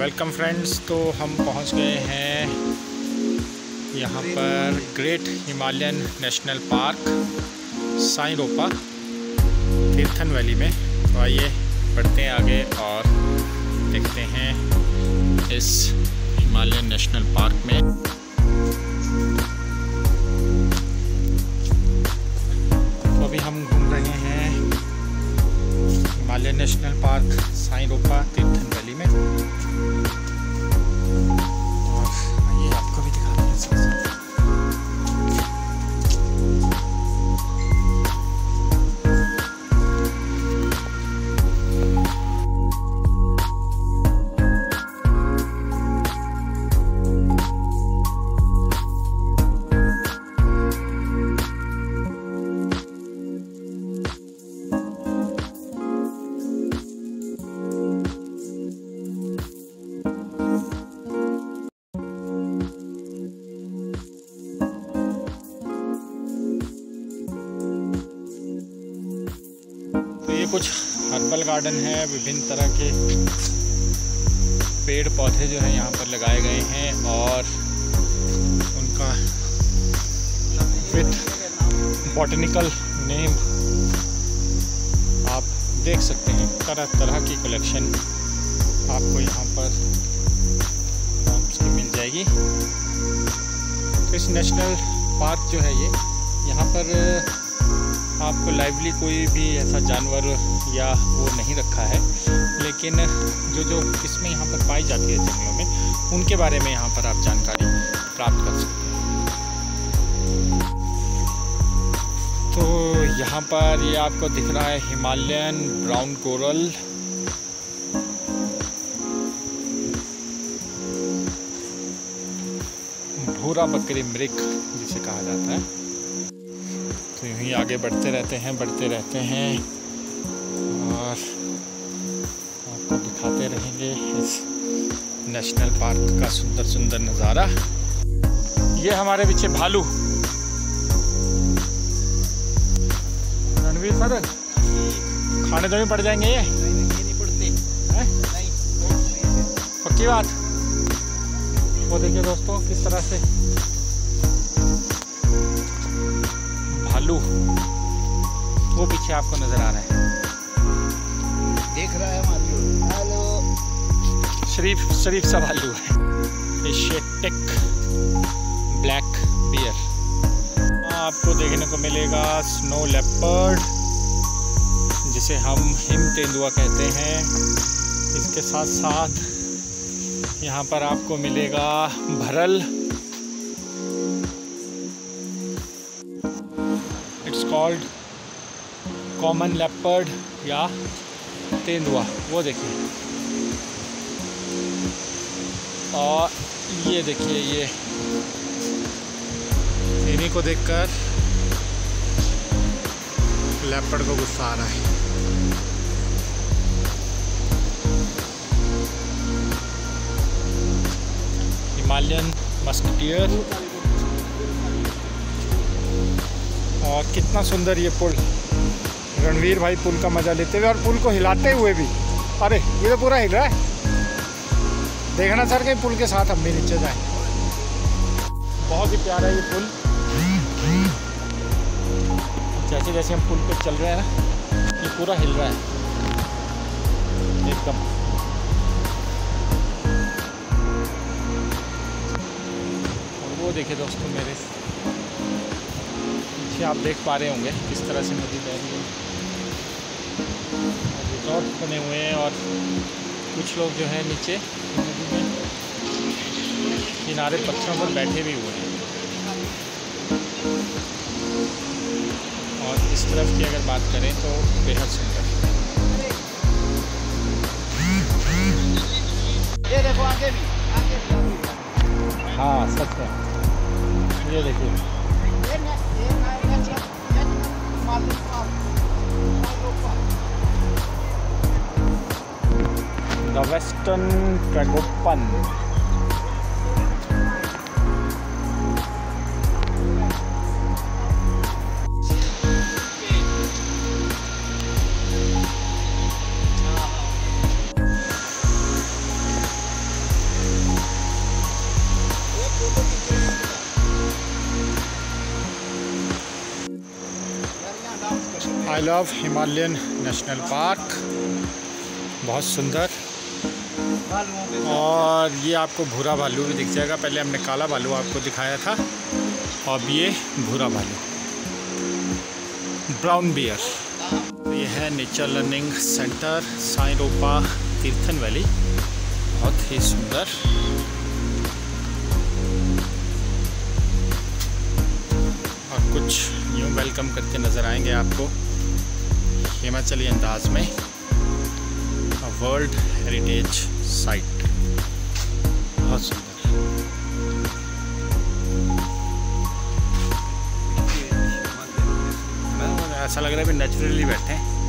Welcome friends तो हम पहुँच गए हैं यहाँ पर Great Himalayan National Park Sai Ropa Tirthan Valley में। तो आइए बढ़ते हैं आगे और देखते हैं इस हिमालयन नेशनल पार्क में। तो अभी हम घूम रहे हैं Himalayan national park Sai Ropa Tirthan कुछ हर्बल गार्डन है, विभिन्न तरह के पेड़ पौधे जो हैं यहाँ पर लगाए गए हैं और उनका विथ बॉटनिकल नेम आप देख सकते हैं। तरह तरह की कलेक्शन आपको यहाँ पर मिल जाएगी। तो इस नेशनल पार्क जो है ये, यहाँ पर आपको लाइवली कोई भी ऐसा जानवर या वो नहीं रखा है। लेकिन जो जो किस्में यहाँ पर पाई जाती है जंगलों में, उनके बारे में यहाँ पर आप जानकारी प्राप्त कर सकते हैं। तो यहाँ पर ये आपको दिख रहा है हिमालयन ब्राउन कोरल। भूरा बकरी मृग जिसे कहा जाता है। ही आगे बढ़ते रहते हैं बढ़ते रहते हैं और आपको दिखाते रहेंगे इस नेशनल पार्क का सुंदर सुंदर नज़ारा। ये हमारे पीछे भालू। रणवीर सर खाने तो नहीं पड़ जाएँगे ये? पक्की बात? वो देखिए दोस्तों किस तरह से भालू वो पीछे आपको नज़र आ रहा है। देख रहा है हेलो। शरीफ शरीफ सा भालू है। एशियटिक ब्लैक बियर आपको देखने को मिलेगा स्नो लेपर्ड जिसे हम हिम तेंदुआ कहते हैं। इसके साथ साथ यहाँ पर आपको मिलेगा भरल। कॉल्ड कॉमन लेपर्ड या तेंदुआ, वो देखिए। और ये देखिए, ये। इन्हीं को देखकर लेपर्ड को गुस्सा आ रहा है। हिमालयन मस्किटियर और कितना सुंदर ये पुल। रणवीर भाई पुल का मज़ा लेते हुए और पुल को हिलाते हुए भी। अरे, ये तो पूरा हिल रहा है। देखना सर कि पुल के साथ हम भी नीचे जाए। बहुत ही प्यारा है ये पुल। जैसे जैसे हम पुल पे चल रहे हैं ना, ये पूरा हिल रहा है। एकदम। और वो देखे दोस्तों मेरे। पीछे आप देख पा रहे होंगे किस तरह से नदी बह रही है। रिजॉर्ट बने हुए हैं और कुछ लोग जो है नीचे नदी में किनारे पत्थरों पर बैठे भी हुए हैं। और इस तरफ़ की अगर बात करें तो बेहद सुंदर। ये देखो आगे भी, आगे भी। हाँ सच है। ये देखिए। Western tragopan I love Himalayan National Park बहुत सुंदर। और ये आपको भूरा भालू भी दिख जाएगा। पहले हमने काला भालू आपको दिखाया था। अब ये भूरा भालू। Brown bear. ये है nature learning centre, Sai Ropa Tirthan valley. बहुत ही सुंदर। और कुछ यूँ वेलकम करके नज़र आएँगे आपको। हिमाचली अंदाज में। World heritage. साइट बहुत सुंदर ऐसा लग रहा है भी नेचुरली बैठे हैं।